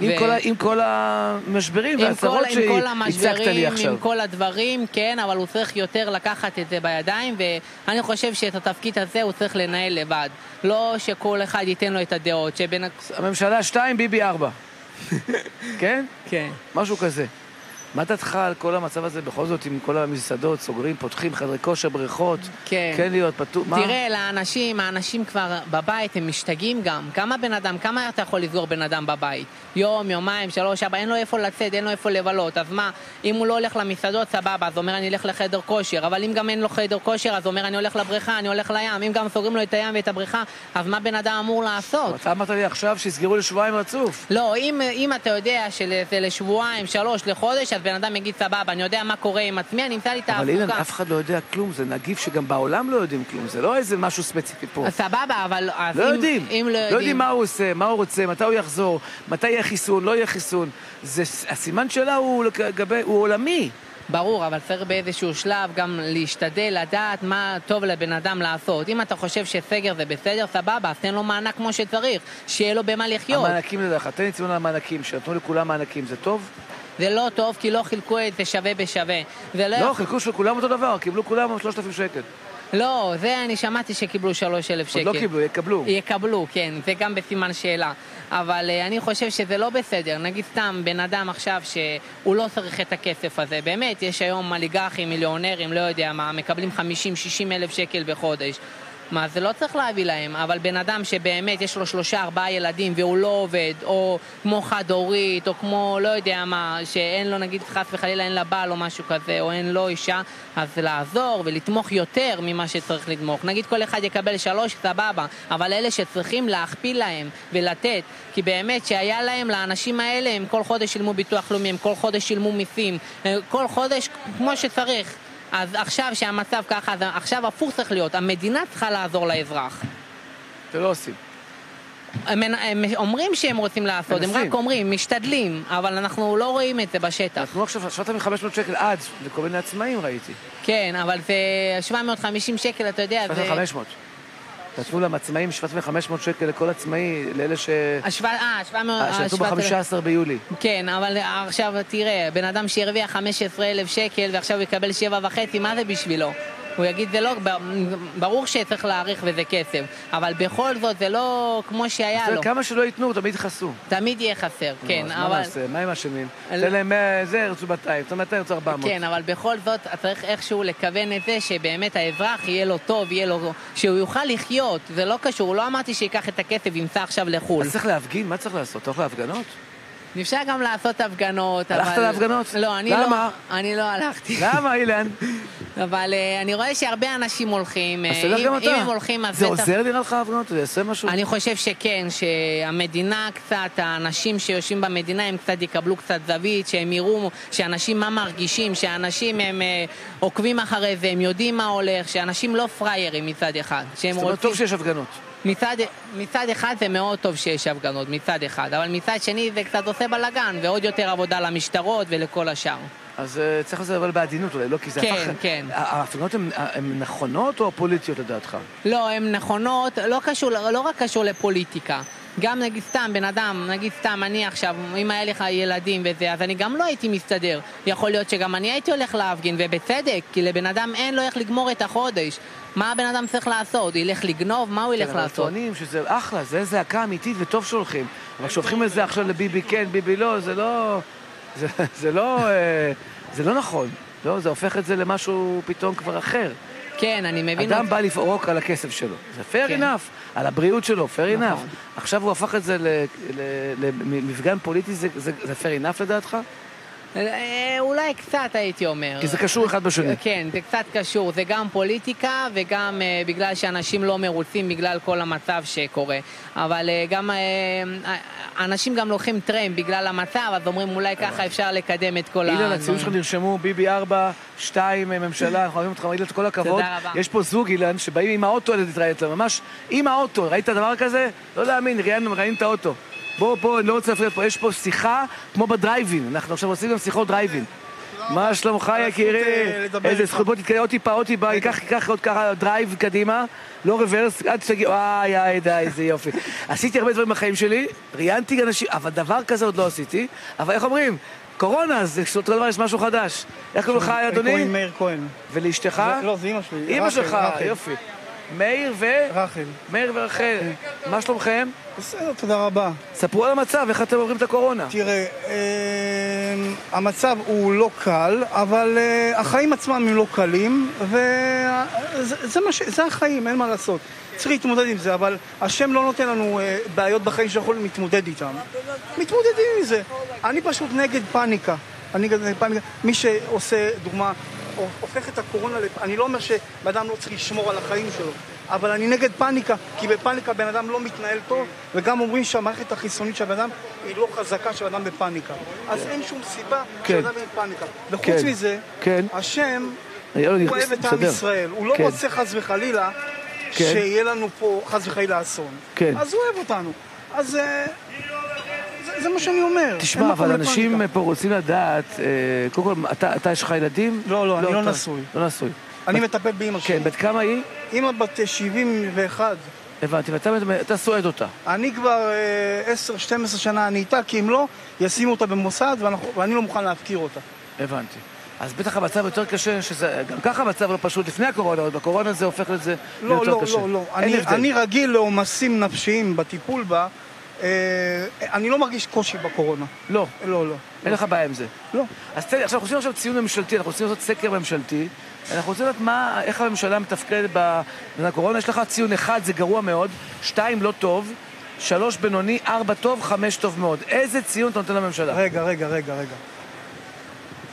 עם ו- כל ה- עם כל המשברים והצרות כל, עם כל שהצגת לי המשברים, עכשיו. עם כל הדברים, כן, אבל הוא צריך יותר לקחת את זה בידיים, ואני חושב שאת התפקיד הזה הוא צריך לנהל לבד. לא שכל אחד ייתן לו את הדעות, שבין... הממשלה 2, ביבי 4. כן? כן. משהו כזה. מה דעתך על כל המצב הזה, בכל זאת, עם כל המסעדות, סוגרים, פותחים, חדרי כושר, בריכות? כן. כן להיות פתוח, מה? תראה, לאנשים, האנשים כבר בבית, הם משתגעים גם. כמה בן אדם, כמה אתה יכול לסגור בן אדם בבית? יום, יומיים, שלוש, ארבע, אין לו איפה לצאת, אין לו איפה לבלות. אז מה, אם הוא לא הולך למסעדות, סבבה, אז אומר אני אלך לחדר כושר. אבל אם גם אין לו חדר כושר, אז אומר אני הולך לבריכה, אני הולך לים. אם גם סוגרים לו את הים ואת הבריכה, אז מה בן אדם אמור לעשות? אתה אמרת לי עכשיו שיסגרו לשבועיים רצוף. לא, אם, אם אתה יודע שזה לשבועיים, שלוש, לחודש, אז בן אדם יגיד סבבה, אני יודע מה קורה עם עצמי, אני אמצא לי את אבל אילן. אף אחד לא יודע כלום, זה נגיף שגם בעולם לא יודעים כלום, זה לא איזה משהו ספציפי פה. סבבה, אבל... לא יודעים, אם לא לא יודעים... יודעים מה הוא עושה, מה הוא רוצה, מתי הוא יחזור, מתי יהיה חיסון, לא יהיה חיסון. זה, הסימן שלה הוא, לגבי, הוא עולמי. ברור, אבל צריך באיזשהו שלב גם להשתדל לדעת מה טוב לבן אדם לעשות. אם אתה חושב שסגר זה בסדר, סבבה, אז תן לו מענק כמו שצריך, שיהיה לו במה לחיות. המענקים לדעתך, תן לי ציון על המענקים, שנתנו לכולם מענקים, זה טוב? זה לא טוב כי לא חילקו את זה שווה בשווה. זה לא... לא, חילקו של כולם אותו דבר, קיבלו כולם 3,000 שקל. לא, זה אני שמעתי שקיבלו שלוש אלף שקל. עוד לא קיבלו, יקבלו. יקבלו, כן, זה גם בסימן שאלה. אבל uh, אני חושב שזה לא בסדר. נגיד סתם בן אדם עכשיו שהוא לא צריך את הכסף הזה. באמת, יש היום אליגרכים, מיליונרים, לא יודע מה, מקבלים 50-60 אלף שקל בחודש. מה, זה לא צריך להביא להם, אבל בן אדם שבאמת יש לו שלושה ארבעה ילדים והוא לא עובד, או כמו חד-הורית, או כמו לא יודע מה, שאין לו נגיד חס וחלילה אין לה בעל או משהו כזה, או אין לו אישה, אז לעזור ולתמוך יותר ממה שצריך לתמוך. נגיד כל אחד יקבל שלוש, סבבה, אבל אלה שצריכים להכפיל להם ולתת, כי באמת שהיה להם, לאנשים האלה, הם כל חודש שילמו ביטוח לאומי, הם כל חודש שילמו מיסים, כל חודש כמו שצריך. אז עכשיו שהמצב ככה, אז עכשיו הפוך צריך להיות, המדינה צריכה לעזור לאזרח. אתם לא עושים. הם, הם אומרים שהם רוצים לעשות, הם מנסים. רק אומרים, משתדלים, אבל אנחנו לא רואים את זה בשטח. נתנו עכשיו 7,500 שקל עד לכל מיני עצמאים ראיתי. כן, אבל זה 750 שקל, אתה יודע, זה... 7,500. נתנו להם עצמאים 7,500 שקל לכל עצמאי, לאלה ש... אה, 700... אה, שנתנו השבעת- ב-15 ביולי. כן, אבל עכשיו תראה, בן אדם שהרוויח 15,000 שקל ועכשיו יקבל שבע וחצי, מה זה בשבילו? הוא יגיד, זה לא, ברור שצריך להעריך וזה כסף, אבל בכל זאת זה לא כמו שהיה לו. כמה שלא ייתנו, תמיד יכעסו. תמיד יהיה חסר, כן, אז מה אבל... נעשה? מה הם אשמים? תן להם 100, זה, ירצו 200, תן 200, ירצו 400. כן, אבל בכל זאת צריך איכשהו לכוון את זה שבאמת האזרח יהיה לו טוב, יהיה לו... שהוא יוכל לחיות, זה לא קשור, לא אמרתי שייקח את הכסף וימצא עכשיו לחו"ל. אז צריך להפגין? מה צריך לעשות? אתה הולך להפגנות? אפשר גם לעשות הפגנות, אבל... הלכת להפגנות? לא, אני למה? לא... אני לא הלכתי. למה, אילן? אבל אה, אני רואה שהרבה אנשים הולכים, אז אה, תלך אם, גם אם אתה. הם הולכים אז זה. עוזר נראה לך ההפגנות? זה יעשה משהו? אני חושב שכן, שהמדינה קצת, האנשים שיושבים במדינה הם קצת יקבלו קצת זווית, שהם יראו שאנשים מה מרגישים, שאנשים הם אה, עוקבים אחרי זה, הם יודעים מה הולך, שאנשים לא פראיירים מצד אחד. זאת אומרת. טוב שיש הפגנות. מצד, מצד אחד זה מאוד טוב שיש הפגנות, מצד אחד, אבל מצד שני זה קצת עושה בלאגן, ועוד יותר עבודה למשטרות ולכל השאר. אז אה, צריך לעשות אבל בעדינות אולי, לא? כי זה כן, הפך... כן. ההפגנות הן נכונות או פוליטיות לדעתך? לא, הן נכונות, לא, קשור, לא רק קשור לפוליטיקה. גם נגיד סתם, בן אדם, נגיד סתם, אני עכשיו, אם היה לך ילדים וזה, אז אני גם לא הייתי מסתדר. יכול להיות שגם אני הייתי הולך להפגין, ובצדק, כי לבן אדם אין לו איך לגמור את החודש. מה הבן אדם צריך לעשות? ילך לגנוב? מה הוא ילך כן, אבל לעשות? טוענים שזה אחלה, זה זעקה אמיתית וטוב שהולכים. אבל כשהופכים את זה עכשיו לביבי כן, ביבי לא, זה לא... זה, זה לא... אה, זה לא נכון. לא, זה הופך את זה למשהו פתאום כבר אחר. כן, אני מבין... אדם אותך. בא לפרוק על הכסף שלו. זה fair כן. enough, על הבריאות שלו, fair נכון. enough. עכשיו הוא הפך את זה למפגן פוליטי, זה, זה, זה fair enough לדעתך? אה, אולי קצת הייתי אומר. כי זה קשור אחד בשני. כן, זה קצת קשור. זה גם פוליטיקה וגם אה, בגלל שאנשים לא מרוצים בגלל כל המצב שקורה. אבל אה, גם אה, אה, אנשים גם לוקחים טרמפ בגלל המצב, אז אומרים אולי ככה אפשר לקדם את כל אילן, הציון שלך נרשמו, ביבי 4, 2, ממשלה, אנחנו אוהבים אותך, אילן, כל הכבוד. תודה רבה. יש פה זוג, אילן, שבאים עם האוטו להתראיין אצלם, ממש עם האוטו. ראית דבר כזה? לא להאמין, ראיינו, מראיינים את האוטו. בוא, בוא, אני לא רוצה להפריע פה, יש פה שיחה כמו בדרייבין. אנחנו עכשיו עושים גם שיחות דרייבין. מה שלומך יקירי? אה, איזה. זכות, בוא תתקדם עוד טיפה, עוד טיפה, ייקח עוד ככה drive קדימה, לא רוורס, עד שתגיע, וואי, איי, די, איזה יופי. עשיתי הרבה דברים בחיים שלי, ראיינתי אנשים, אבל דבר כזה עוד לא עשיתי, אבל איך אומרים? קורונה, זה אותו דבר, יש משהו חדש. איך קוראים לך, אדוני? קוראים מאיר כהן. ולאשתך? לא, זה אימא שלי. אימא שלך. יופי. מאיר ו... רחל. מאיר ורחל. מה שלומכם? בסדר, תודה רבה. ספרו על המצב, איך אתם עוברים את הקורונה. תראה, אה, המצב הוא לא קל, אבל אה, החיים עצמם הם לא קלים, וזה זה מה ש- זה החיים, אין מה לעשות. צריך להתמודד עם זה, אבל השם לא נותן לנו אה, בעיות בחיים שיכולים להתמודד איתן. מתמודדים עם זה. אני פשוט נגד פאניקה. אני נגד פאניקה. מי שעושה, דוגמה, הופך את הקורונה, לפ... אני לא אומר שבן אדם לא צריך לשמור על החיים שלו, אבל אני נגד פאניקה, כי בפאניקה בן אדם לא מתנהל טוב, וגם אומרים שהמערכת החיסונית של הבן אדם היא לא חזקה של אדם בפאניקה. אז אין שום סיבה כן. שאדם יהיה בפאניקה. וחוץ כן. מזה, כן. השם, לא הוא נכנס- אוהב את עם. ישראל. הוא לא כן. רוצה חס וחלילה כן. שיהיה לנו פה חס וחלילה אסון. כן. אז הוא אוהב אותנו. אז אה, זה- מה שאני אומר. תשמע, אבל אנשים. פה רוצים לדעת, אה, קודם כל, אתה אתה יש לך ילדים? לא, לא, אני לא אתה- נשוי. לא נשוי. אני בת- מטפל באמא שלי. כן, בת כמה היא? אימא בת 71. הבנתי, ואתה אתה סועד אותה. אני כבר אה, 10-12 שנה אני איתה, כי אם לא, ישימו אותה במוסד ואנחנו- ואני לא מוכן להפקיר אותה. הבנתי. אז בטח המצב יותר קשה, שזה גם ככה המצב לא פשוט לפני הקורונה, עוד בקורונה זה הופך את זה לא, ליותר לא, קשה. לא, לא. אין אני. אני רגיל לעומסים נפשיים בטיפול בה. אה, אני לא מרגיש קושי בקורונה. לא, לא, לא. אין לך בעיה עם זה. לא. אז תן עכשיו אנחנו עושים עכשיו ציון ממשלתי, אנחנו רוצים לעשות סקר ממשלתי. אנחנו רוצים לדעת מה, איך הממשלה מתפקדת בזמן הקורונה. יש לך ציון אחד, זה גרוע מאוד, שתיים, לא טוב, שלוש, בינוני, ארבע, טוב, חמש, טוב מאוד. איזה ציון אתה נותן לממשלה? רגע, רגע, רגע, רגע.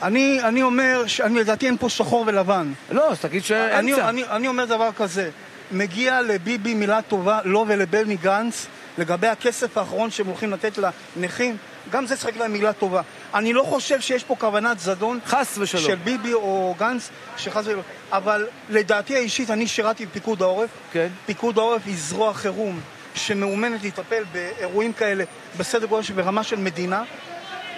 אני, אני אומר, שאני לדעתי אין פה שחור ולבן. לא, אז תגיד אני, שאמצע. אני, אני אומר דבר כזה, מגיע לביבי מילה טובה, לו ולבני גנץ, לגבי הכסף האחרון שהם הולכים לתת לנכים, גם זה צריך להם מילה טובה. אני לא חושב שיש פה כוונת זדון חס ושלום. של ביבי או גנץ, שחס ושלום. אבל לדעתי האישית, אני שירתי בפיקוד העורף. כן. פיקוד העורף היא זרוע חירום שמאומנת לטפל באירועים כאלה בסדר גודל שברמה של מדינה,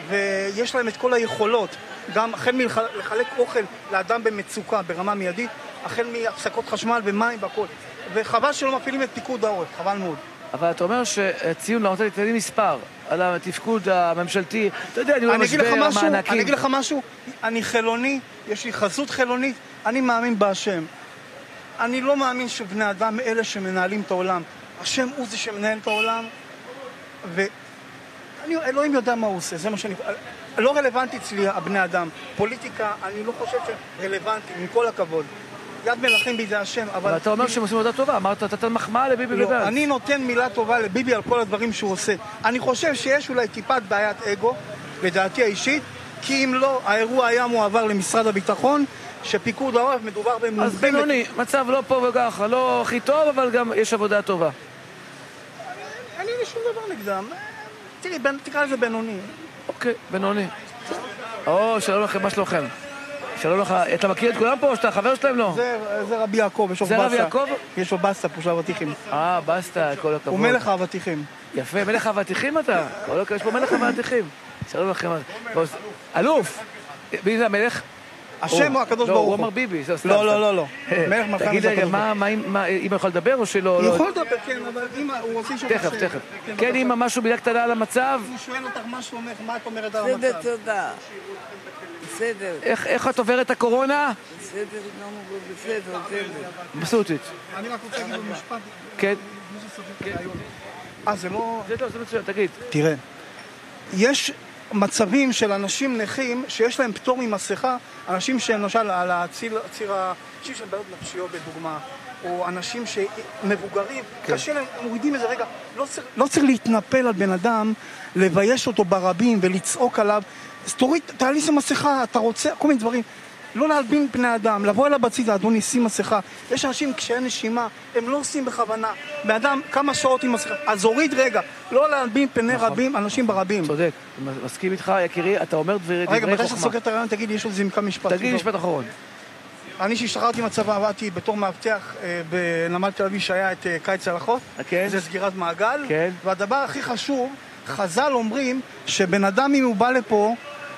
ויש להם את כל היכולות, גם החל מלחלק אוכל לאדם במצוקה ברמה מיידית, החל מהפסקות חשמל ומים והכל. וחבל שלא מפעילים את פיקוד העורף, חבל מאוד. אבל אתה אומר שציון לא נותן לי מספר על התפקוד הממשלתי. אתה יודע, ניהול אני לך המשבר, המענקים. אני אגיד לך משהו, אני חילוני, יש לי חזות חילונית, אני מאמין בהשם. אני לא מאמין שבני אדם אלה שמנהלים את העולם. השם הוא זה שמנהל את העולם, ואלוהים יודע מה הוא עושה, זה מה שאני... לא רלוונטי אצלי הבני אדם. פוליטיקה, אני לא חושב שרלוונטי, עם כל הכבוד. יד מלכים בידי השם, אבל... אבל אתה אומר שהם עושים עבודה טובה, אמרת, נתת מחמאה לביבי לא, וגנץ. אני נותן מילה טובה לביבי על כל הדברים שהוא עושה. אני חושב שיש אולי טיפת בעיית אגו, לדעתי האישית, כי אם לא, האירוע היה מועבר למשרד הביטחון, שפיקוד העורף מדובר אז במומחים... בינוני, מצב לא פה וככה, לא הכי טוב, אבל גם יש עבודה טובה. אין לי שום דבר נגדם. תראי, תקרא לזה בינוני. אוקיי, בינוני. או, שלום לכם, מה שלומכם? שלום לך, אתה מכיר את כולם פה או שאתה חבר שלהם? לא. זה, זה רבי יעקב, יש לו זה. רבי יעקב? יש לו באסה פה של אבטיחים. אה, בסטה, כל הכבוד. הוא מלך האבטיחים. יפה, מלך האבטיחים אתה. כל הכבוד, יש פה מלך האבטיחים. שלום לכם. אלוף! מי זה המלך? השם הוא הקדוש לא, ברוך הוא הוא. אמר ביבי, זהו, סתם. לא, סתם. לא, לא, לא. מלך מלכי תגיד רגע, מה, מה, אם- מה, אמא יכולה לדבר או שלא? הוא לא? יכול לדבר, כן, אבל אם הוא רוצה לשאול תכף, תכף. שאלה. כן, אמא, משהו מילה קטנה על המצב? הוא שואל אותך מה שלומך, מה את אומרת על המצב. תודה. בסדר, איך איך את עוברת את הקורונה? בסדר גמור, בסדר, בסדר. מבסוטית. אני רק רוצה להגיד עוד משפט. כן. אה, זה לא... זה טוב, זה מצוין, תגיד. תראה, יש מצבים של אנשים נכים שיש להם פטור ממסכה, אנשים שלמשל על הציר, הציר ה... אנשים של בעיות נפשיות לדוגמה, או אנשים שמבוגרים, קשה להם, מורידים איזה רגע, לא צריך, לא צריך להתנפל על בן אדם, לבייש אותו ברבים ולצעוק עליו, אז תוריד, תעלי את המסכה, אתה רוצה, כל מיני דברים. לא להלבין פני אדם, לבוא אליו בצידה, אדוני, שים מסכה. יש אנשים קשיי נשימה, הם לא עושים בכוונה. בן אדם כמה שעות עם מסכה, אז הוריד רגע, לא להלבין פני רבים, אנשים ברבים. צודק, מסכים איתך, יקירי, אתה אומר דברי רגע, דברי מתי שאתה חוכמה. סוגר את הרעיון, תגיד לי, יש עוד מכמה משפט. תגיד לי משפט אחרון. אני שהשתחררתי מהצבא עבדתי בתור מאבטח אה, בנמל תל אביב שהיה את אה, קיץ הלכות. כן. זה סגירת מעגל. כן. והדבר הכי חשוב, חז"ל אומרים שבן אדם אם הוא בא לפה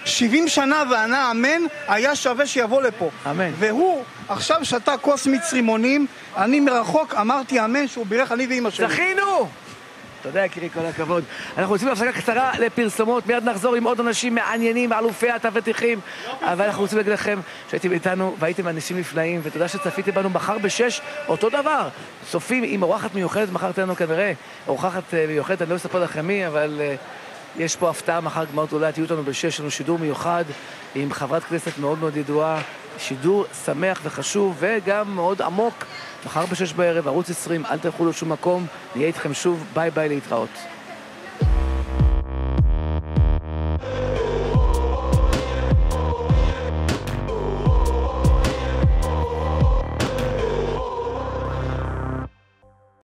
70 שנה וענה אמן, היה שווה שיבוא לפה. אמן. והוא עכשיו שתה כוס מיץ רימונים, אני מרחוק אמרתי אמן שהוא בירך אני ואימא שלי. זכינו! תודה יקירי, כל הכבוד. אנחנו יוצאים להפסקה קצרה לפרסומות, מיד נחזור עם עוד אנשים מעניינים, אלופי האבטיחים. אבל אנחנו רוצים להגיד לכם שהייתם איתנו והייתם אנשים נפלאים, ותודה שצפיתם בנו מחר בשש, אותו דבר. צופים עם אורחת מיוחדת, מחר תהיה לנו כנראה אורחת אה, מיוחדת, אני לא אספר לכם מי, אבל אה, יש פה הפתעה מחר גמר גדולה, תהיו איתנו בשש, יש לנו שידור מיוחד עם חברת כנסת מאוד מאוד ידועה, שידור שמח וחשוב וגם מאוד עמוק. מחר בשש בערב, ערוץ 20, אל תלכו לשום מקום, נהיה איתכם שוב, ביי ביי להתראות.